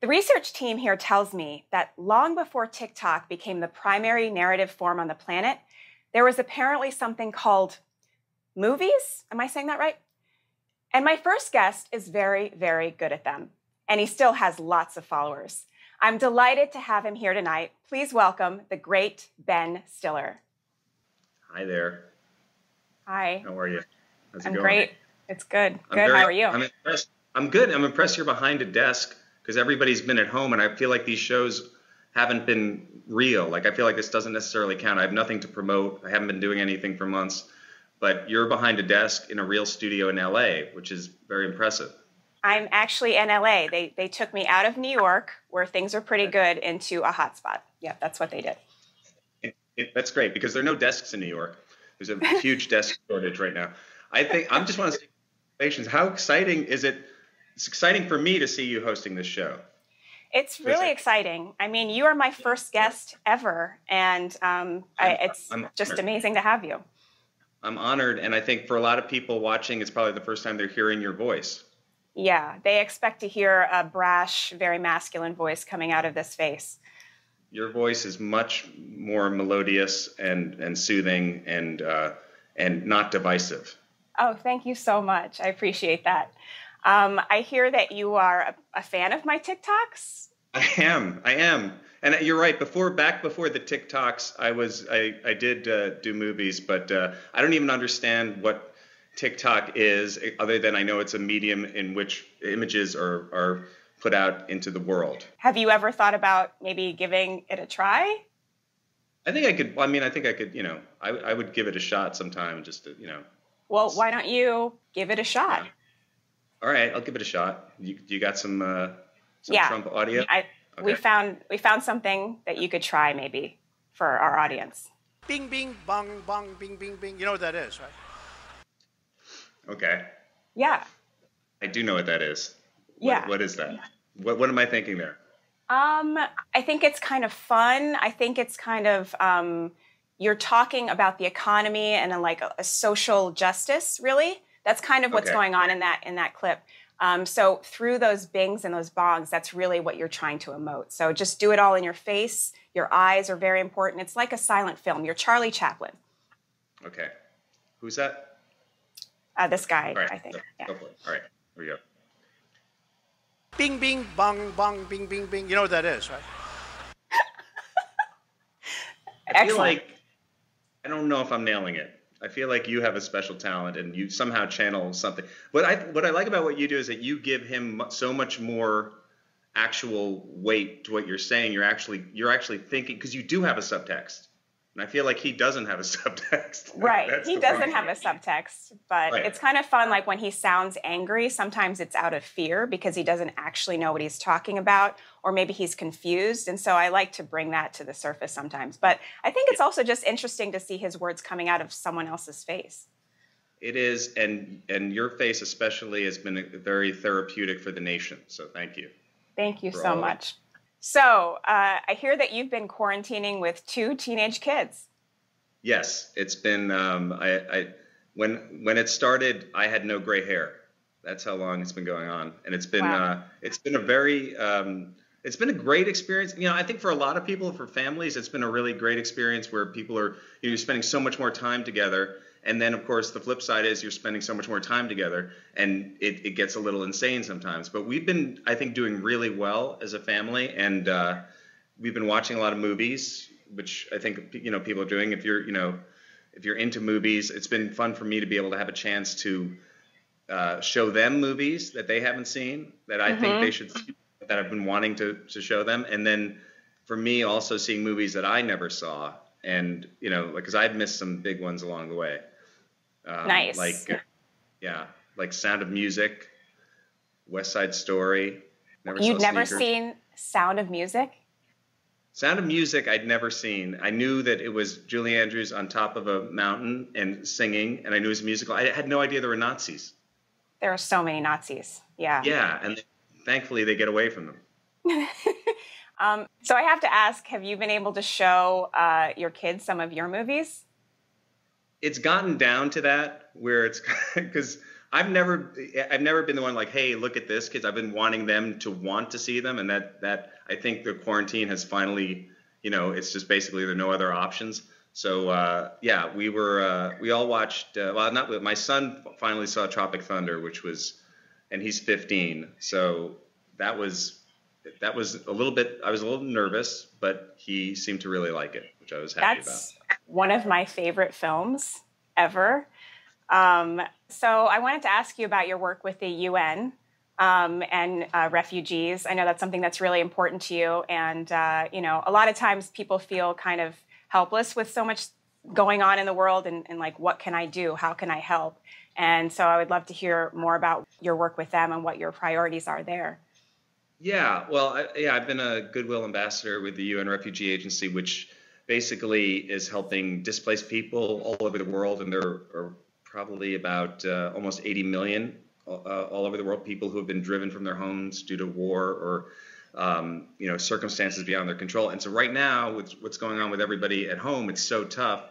The research team here tells me that long before TikTok became the primary narrative form on the planet, there was apparently something called movies. Am I saying that right? And my first guest is very, very good at them, and he still has lots of followers. I'm delighted to have him here tonight. Please welcome the great Ben Stiller. Hi there. Hi. How are you? How's it I'm going? great. It's good. I'm good. Very, How are you? I'm impressed. I'm good. I'm impressed you're behind a desk because everybody's been at home, and I feel like these shows haven't been real. Like I feel like this doesn't necessarily count. I have nothing to promote. I haven't been doing anything for months, but you're behind a desk in a real studio in LA, which is very impressive. I'm actually in LA. They they took me out of New York, where things are pretty good, into a hotspot. Yeah, that's what they did. It, it, that's great because there are no desks in New York. There's a huge desk shortage right now. I think I'm just want to say. How exciting is it? It's exciting for me to see you hosting this show. It's really exciting. I mean, you are my first guest ever, and um, I, it's I'm just amazing to have you. I'm honored, and I think for a lot of people watching, it's probably the first time they're hearing your voice. Yeah, they expect to hear a brash, very masculine voice coming out of this face. Your voice is much more melodious and, and soothing and uh, and not divisive. Oh, thank you so much. I appreciate that. Um, I hear that you are a, a fan of my TikToks. I am. I am. And you're right. Before, back before the TikToks, I was, I, I did uh, do movies, but uh, I don't even understand what TikTok is, other than I know it's a medium in which images are, are put out into the world. Have you ever thought about maybe giving it a try? I think I could. I mean, I think I could. You know, I, I would give it a shot sometime, just to, you know. Well, why don't you give it a shot? Yeah. All right, I'll give it a shot. You, you got some, uh, some yeah. Trump audio? I, okay. We found we found something that you could try maybe for our audience. Bing, bing, bong, bong, bing, bing, bing. You know what that is, right? Okay. Yeah. I do know what that is. Yeah. what, what is that? What What am I thinking there? Um, I think it's kind of fun. I think it's kind of um, you're talking about the economy and a, like a, a, social justice. Really, that's kind of what's okay. going on in that in that clip. Um, so through those bings and those bongs, that's really what you're trying to emote. So just do it all in your face. Your eyes are very important. It's like a silent film. You're Charlie Chaplin. Okay. Who's that? Uh, this guy, right. I think. Yeah. Go for it. All right, here we go. Bing, bing, bong, bong, bing, bing, bing. You know what that is, right? I feel like I don't know if I'm nailing it. I feel like you have a special talent and you somehow channel something. What I what I like about what you do is that you give him so much more actual weight to what you're saying. You're actually you're actually thinking because you do have a subtext. And I feel like he doesn't have a subtext. Right. he doesn't have a subtext, but right. it's kind of fun. Like when he sounds angry, sometimes it's out of fear because he doesn't actually know what he's talking about, or maybe he's confused. And so I like to bring that to the surface sometimes. But I think it's also just interesting to see his words coming out of someone else's face. It is, and and your face especially has been very therapeutic for the nation. So thank you. Thank you so much. So uh, I hear that you've been quarantining with two teenage kids. Yes, it's been. Um, I, I when when it started, I had no gray hair. That's how long it's been going on, and it's been wow. uh, it's been a very um, it's been a great experience. You know, I think for a lot of people, for families, it's been a really great experience where people are you know, spending so much more time together and then, of course, the flip side is you're spending so much more time together, and it, it gets a little insane sometimes. But we've been, I think, doing really well as a family, and uh, we've been watching a lot of movies, which I think you know people are doing. If you're, you know, if you're into movies, it's been fun for me to be able to have a chance to uh, show them movies that they haven't seen that I mm-hmm. think they should see, that I've been wanting to to show them, and then for me also seeing movies that I never saw and you know, because I've missed some big ones along the way. Um, nice. Like, uh, yeah, like Sound of Music, West Side Story. Never You'd never seen Sound of Music? Sound of Music, I'd never seen. I knew that it was Julie Andrews on top of a mountain and singing, and I knew it was a musical. I had no idea there were Nazis. There are so many Nazis. Yeah. Yeah, and thankfully they get away from them. um, so I have to ask: Have you been able to show uh, your kids some of your movies? it's gotten down to that where it's because I've never I've never been the one like, hey, look at this, because I've been wanting them to want to see them, and that that I think the quarantine has finally, you know, it's just basically there are no other options. So uh, yeah, we were uh, we all watched. Uh, well, not my son finally saw Tropic Thunder, which was, and he's 15. So that was that was a little bit. I was a little nervous, but he seemed to really like it, which I was happy That's about. one of my favorite films ever. Um, so I wanted to ask you about your work with the UN um, and uh, refugees. I know that's something that's really important to you, and uh, you know, a lot of times people feel kind of helpless with so much going on in the world, and, and like, what can I do? How can I help? And so I would love to hear more about your work with them and what your priorities are there. Yeah, well, I, yeah, I've been a Goodwill ambassador with the UN Refugee Agency, which basically is helping displaced people all over the world, and there are probably about uh, almost 80 million uh, all over the world people who have been driven from their homes due to war or um, you know circumstances beyond their control. And so right now, with what's going on with everybody at home, it's so tough.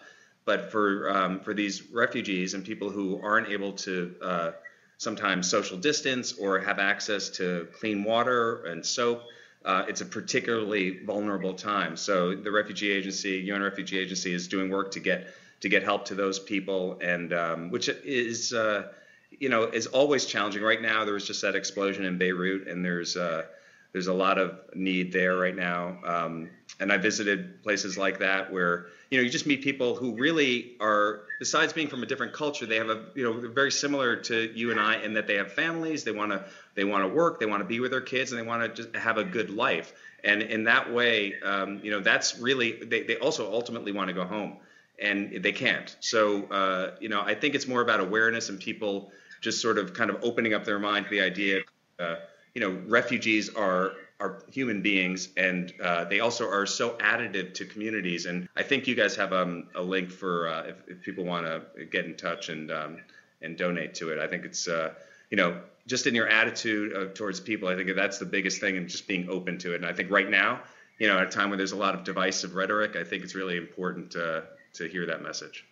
But for um, for these refugees and people who aren't able to uh, sometimes social distance or have access to clean water and soap, uh, it's a particularly vulnerable time. So the Refugee Agency, UN Refugee Agency, is doing work to get to get help to those people, and um, which is uh, you know is always challenging. Right now, there was just that explosion in Beirut, and there's uh, there's a lot of need there right now. Um, and I visited places like that where you know you just meet people who really are besides being from a different culture, they have a you know very similar to you and I in that they have families, they want to they want to work, they want to be with their kids, and they want to just have a good life. And in that way, um, you know that's really they, they also ultimately want to go home and they can't. So uh, you know, I think it's more about awareness and people just sort of kind of opening up their mind to the idea. Uh, you know, refugees are are human beings, and uh, they also are so additive to communities. And I think you guys have um, a link for uh, if, if, people want to get in touch and um, and donate to it. I think it's uh, you know just in your attitude uh, towards people. I think that's the biggest thing, and just being open to it. And I think right now, you know, at a time when there's a lot of divisive rhetoric, I think it's really important to hear that message.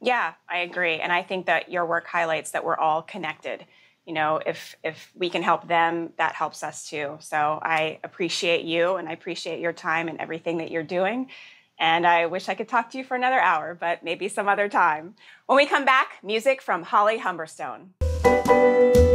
Yeah, I agree. And I think that your work highlights that we're all connected. You know, if if we can help them, that helps us too. So I appreciate you and I appreciate your time and everything that you're doing. And I wish I could talk to you for another hour, but maybe some other time. When we come back, music from Holly Humberstone.